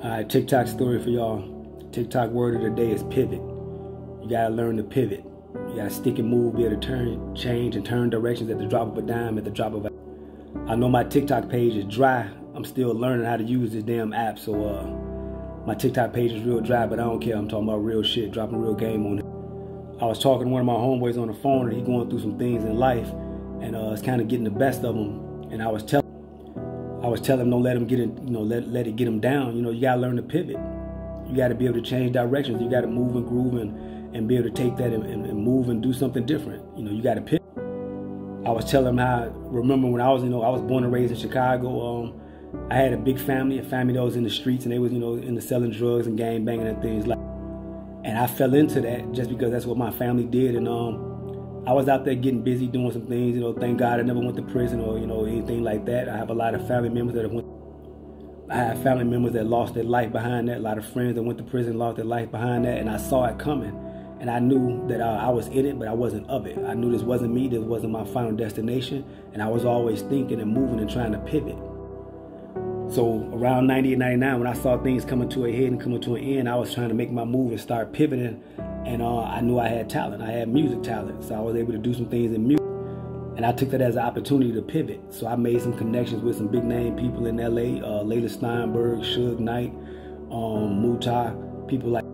All right, TikTok story for y'all. TikTok word of the day is pivot. You gotta learn to pivot. You gotta stick and move, be able to turn, change, and turn directions at the drop of a dime, at the drop of a. I know my TikTok page is dry. I'm still learning how to use this damn app, so uh, my TikTok page is real dry, but I don't care. I'm talking about real shit, dropping real game on it. I was talking to one of my homeboys on the phone, and he going through some things in life, and uh, it's kind of getting the best of him. And I was telling. I was telling him don't let him get it, you know, let, let it get him down. You know, you gotta learn to pivot. You gotta be able to change directions. You gotta move and groove and, and be able to take that and, and, and move and do something different. You know, you gotta pivot. I was telling him how, remember when I was, you know, I was born and raised in Chicago. Um, I had a big family, a family that was in the streets and they was, you know, into selling drugs and gang banging and things like And I fell into that just because that's what my family did. And um, I was out there getting busy doing some things. You know, thank God I never went to prison or you know anything like that. I have a lot of family members that have went. I have family members that lost their life behind that. A lot of friends that went to prison lost their life behind that, and I saw it coming. And I knew that uh, I was in it, but I wasn't of it. I knew this wasn't me. This wasn't my final destination, and I was always thinking and moving and trying to pivot. So around 98, 99, when I saw things coming to a head and coming to an end, I was trying to make my move and start pivoting and uh, I knew I had talent. I had music talent, so I was able to do some things in music. And I took that as an opportunity to pivot. So I made some connections with some big name people in LA, uh, Leila Steinberg, Suge Knight, um, Muta, people like.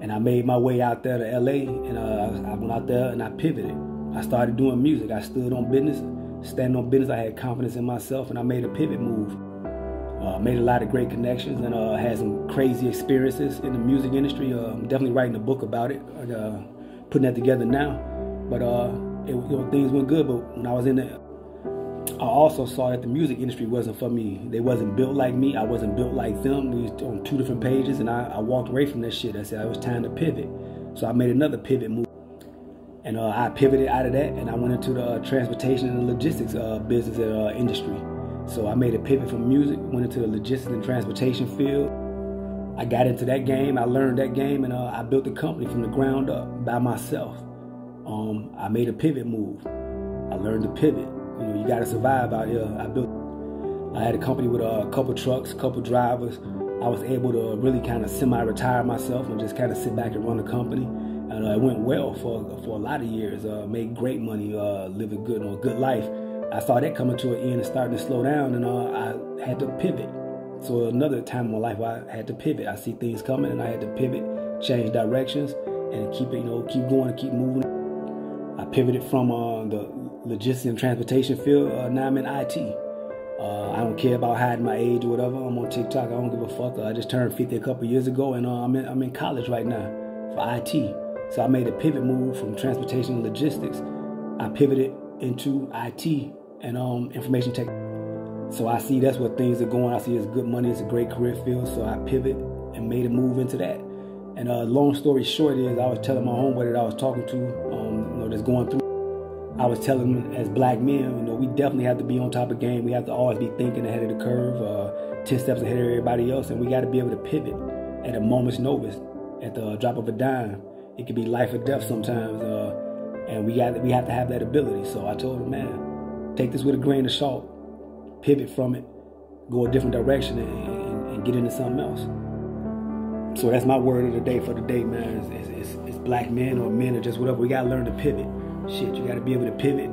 And I made my way out there to LA, and uh, I went out there and I pivoted. I started doing music. I stood on business, standing on business. I had confidence in myself, and I made a pivot move. Uh, made a lot of great connections and uh, had some crazy experiences in the music industry. Uh, I'm definitely writing a book about it, uh, putting that together now. But uh, it, you know, things went good. But when I was in the, I also saw that the music industry wasn't for me. They wasn't built like me. I wasn't built like them. We was on two different pages, and I, I walked away from that shit. I said it was time to pivot. So I made another pivot move. And uh, I pivoted out of that, and I went into the transportation and logistics business industry. So I made a pivot from music, went into the logistics and transportation field. I got into that game, I learned that game, and uh, I built the company from the ground up by myself. Um, I made a pivot move. I learned to pivot. You know, you got to survive out here. I built. I had a company with a couple trucks, a couple drivers. I was able to really kind of semi-retire myself and just kind of sit back and run the company. And uh, it went well for for a lot of years. Uh, made great money, uh, living good, you know, good life. I saw that coming to an end and starting to slow down, and uh, I had to pivot. So another time in my life, I had to pivot. I see things coming, and I had to pivot, change directions, and keep it, you know, keep going and keep moving. I pivoted from uh, the logistics and transportation field. Uh, now I'm in IT. Uh, I don't care about hiding my age or whatever. I'm on TikTok. I don't give a fuck. I just turned 50 a couple years ago, and uh, I'm in I'm in college right now for IT. So I made a pivot move from transportation and logistics. I pivoted into IT and um, information tech. So I see that's where things are going. I see it's good money. It's a great career field. So I pivot and made a move into that. And uh, long story short is I was telling my homeboy that I was talking to, um, you know, that's going through. I was telling him as black men, you know, we definitely have to be on top of game. We have to always be thinking ahead of the curve, uh, 10 steps ahead of everybody else. And we got to be able to pivot at a moment's notice, at the drop of a dime. It could be life or death sometimes. Uh, and we got we have to have that ability. So I told him, man, take this with a grain of salt, pivot from it, go a different direction, and, and, and get into something else. So that's my word of the day for the day, man. It's, it's, it's, black men or men or just whatever. We gotta learn to pivot. Shit, you gotta be able to pivot,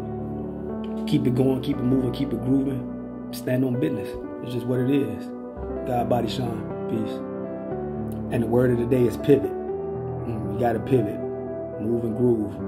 keep it going, keep it moving, keep it grooving, stand on business. It's just what it is. God, body, Sean, peace. And the word of the day is pivot. Mm, you gotta pivot, move and groove.